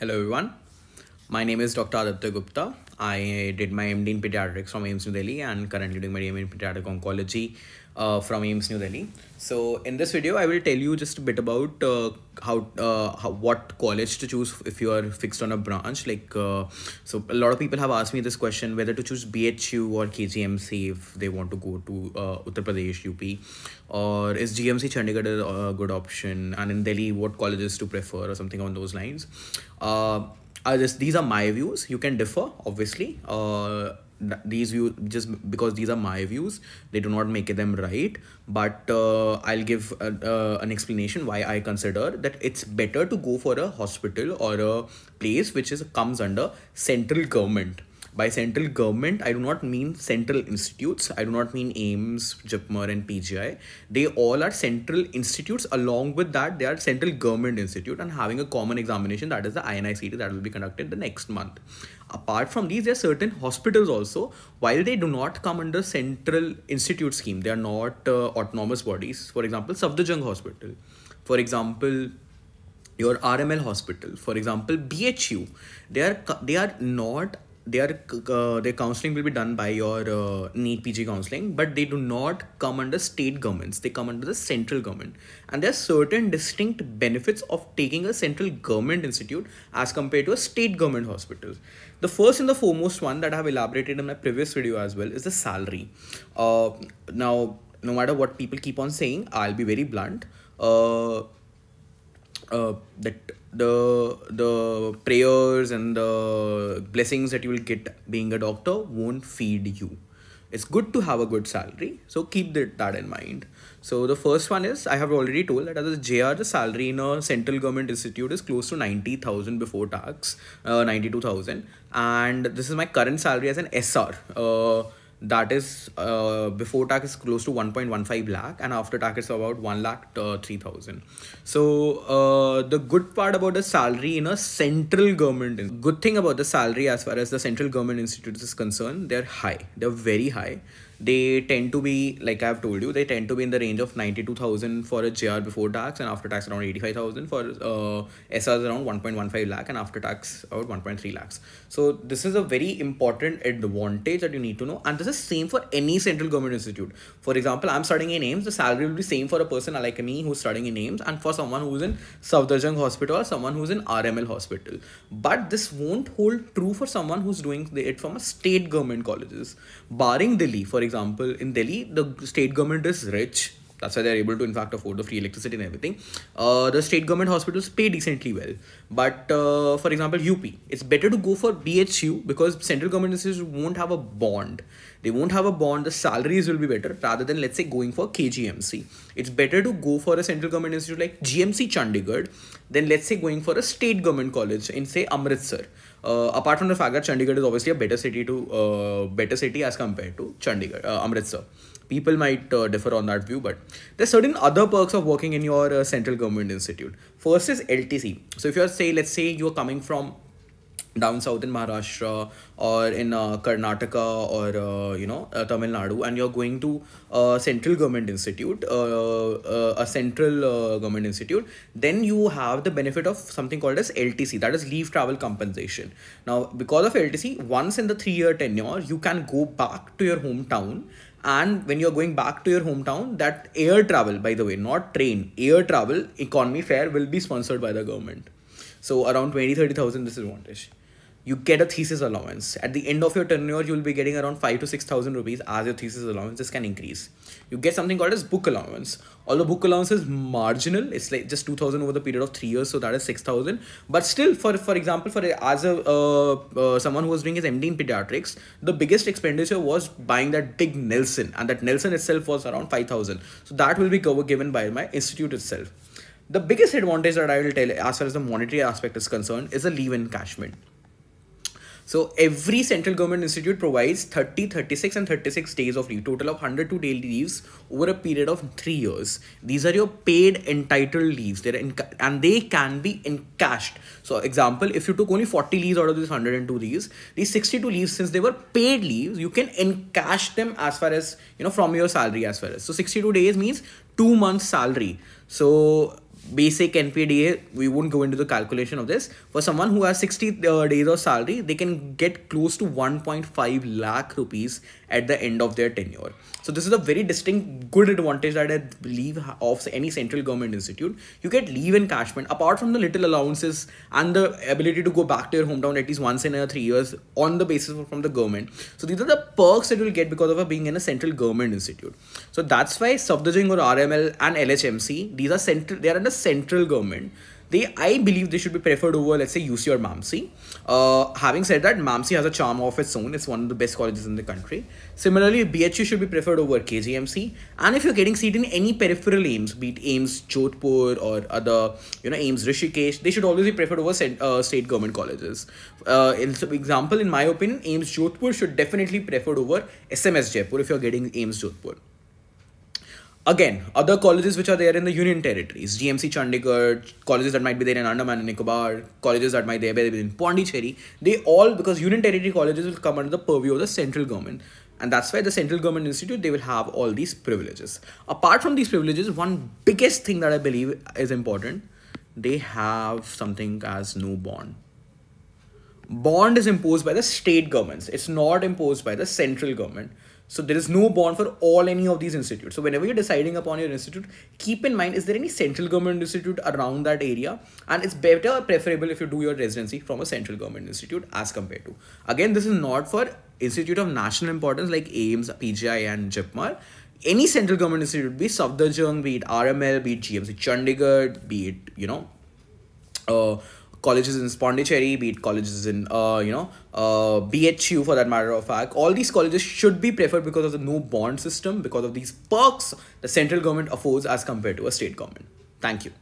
Hello everyone. My name is Dr. Aditya Gupta. I did my MD in pediatrics from AIIMS New Delhi and currently doing my MD in pediatric oncology uh, from AIIMS New Delhi. So in this video, I will tell you just a bit about uh, how, uh, how, what college to choose if you are fixed on a branch. Like uh, so, a lot of people have asked me this question whether to choose BHU or KGMC if they want to go to uh, Uttar Pradesh, UP, or is GMC Chandigarh a good option? And in Delhi, what colleges to prefer or something on those lines. Uh, I just these are my views. You can differ, obviously. Uh, these views just because these are my views they do not make them right but uh, i'll give a, uh, an explanation why i consider that it's better to go for a hospital or a place which is comes under central government by central government, I do not mean central institutes. I do not mean AIIMS, JIPMER, and PGI. They all are central institutes. Along with that, they are central government institute and having a common examination that is the INICET that will be conducted the next month. Apart from these, there are certain hospitals also. While they do not come under central institute scheme, they are not uh, autonomous bodies. For example, Safdarjung Hospital. For example, your RML hospital, for example, BHU, they are they are not their uh, their counseling will be done by your uh, NEET PG counseling, but they do not come under state governments. They come under the central government, and there are certain distinct benefits of taking a central government institute as compared to a state government hospital. The first and the foremost one that I have elaborated in my previous video as well is the salary. Uh, now, no matter what people keep on saying, I'll be very blunt. Uh, uh, that the the prayers and the blessings that you will get being a doctor won't feed you. It's good to have a good salary so keep that, that in mind. So the first one is i have already told that as a jr the salary in a central government institute is close to 90000 before tax uh, 92000 and this is my current salary as an sr uh, that is uh, before tax is close to 1.15 lakh and after tax is about 1 lakh uh, 3000 so uh, the good part about the salary in a central government good thing about the salary as far as the central government institutes is concerned they're high. They're very high they tend to be like I've told you they tend to be in the range of 92,000 for a JR before tax and after tax around 85,000 for uh, SRs around 1.15 lakh and after tax about 1.3 lakhs. So this is a very important advantage that you need to know. And this is same for any central government institute. For example I'm studying in AIIMS the salary will be same for a person like me who's studying in AIIMS and for someone who's in Safdarjung hospital or someone who's in RML hospital. But this won't hold true for someone who's doing it from a state government colleges. Barring Delhi for example example, in Delhi, the state government is rich. That's why they're able to, in fact, afford the free electricity and everything. Uh, the state government hospitals pay decently well. But uh, for example, UP, it's better to go for BHU because central government institutions won't have a bond. They won't have a bond. The salaries will be better rather than, let's say, going for KGMC. It's better to go for a central government institute like GMC Chandigarh than, let's say, going for a state government college in, say, Amritsar. Uh, apart from the fact that Chandigarh is obviously a better city to uh, better city as compared to Chandigarh, uh, Amritsar. People might uh, differ on that view, but there's certain other perks of working in your uh, central government institute. First is LTC. So if you're say, let's say you're coming from down south in Maharashtra or in uh, Karnataka or uh, you know uh, Tamil Nadu and you're going to a central government institute uh, uh, a central uh, government institute then you have the benefit of something called as LTC that is leave travel compensation now because of LTC once in the 3 year tenure you can go back to your hometown and when you're going back to your hometown that air travel by the way not train air travel economy fare will be sponsored by the government. So around 20 30000 this is advantage you get a thesis allowance. At the end of your tenure, you will be getting around five to six thousand rupees as your thesis allowance. This can increase. You get something called as book allowance. Although book allowance is marginal, it's like just two thousand over the period of three years, so that is six thousand. But still, for for example, for as a uh, uh, someone who was doing his MD in pediatrics, the biggest expenditure was buying that big Nelson, and that Nelson itself was around five thousand. So that will be given by my institute itself. The biggest advantage that I will tell as far as the monetary aspect is concerned is a leave encashment so every central government institute provides 30, 36 and 36 days of leave, total of 102 daily leaves over a period of 3 years. These are your paid entitled leaves They're in, and they can be encashed. So example, if you took only 40 leaves out of these 102 leaves, these 62 leaves, since they were paid leaves, you can encash them as far as, you know, from your salary as far as. So 62 days means 2 months salary. So basic NPDA, we won't go into the calculation of this. For someone who has 60 uh, days of salary, they can get close to 1.5 lakh rupees at the end of their tenure. So this is a very distinct good advantage that I believe of any central government institute. You get leave encashment apart from the little allowances and the ability to go back to your hometown at least once in a three years on the basis from the government. So these are the perks that you'll get because of being in a central government institute. So that's why Safdarjung or RML and LHMC, these are central, they are under central government they I believe they should be preferred over let's say UC or MAMC. Uh, having said that, MAMC has a charm of its own. It's one of the best colleges in the country. Similarly, BHU should be preferred over KGMC. And if you're getting seat in any peripheral AIIMS, be it AIIMS Jodhpur or other you know AIIMS Rishikesh, they should always be preferred over uh, state government colleges. Uh, in example, in my opinion, AIIMS Jodhpur should definitely be preferred over SMS Jaipur if you're getting AIIMS Jodhpur. Again, other colleges which are there in the union territories, GMC Chandigarh, colleges that might be there in Andaman and Nicobar, colleges that might be there in Pondicherry, they all, because union territory colleges will come under the purview of the central government. And that's why the central government institute, they will have all these privileges. Apart from these privileges, one biggest thing that I believe is important, they have something as no bond. Bond is imposed by the state governments. It's not imposed by the central government. So there is no bond for all any of these institutes. So whenever you're deciding upon your institute, keep in mind, is there any central government institute around that area? And it's better, preferable if you do your residency from a central government institute as compared to. Again, this is not for institute of national importance like AIIMS, PGI and JIPMER. Any central government institute, be Safdarjung, be it RML, be it GMC Chandigarh, be it, you know, uh, colleges in Pondicherry, be it colleges in, uh, you know, uh, BHU for that matter of fact, all these colleges should be preferred because of the no bond system, because of these perks the central government affords as compared to a state government. Thank you.